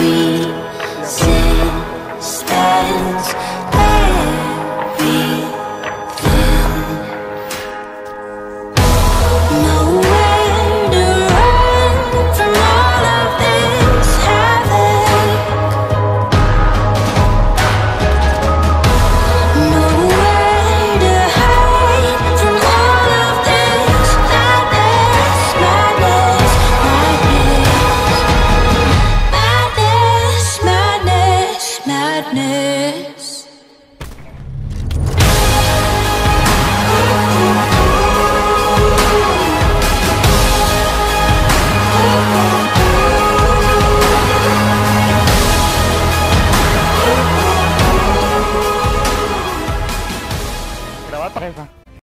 we eyes. Grabar para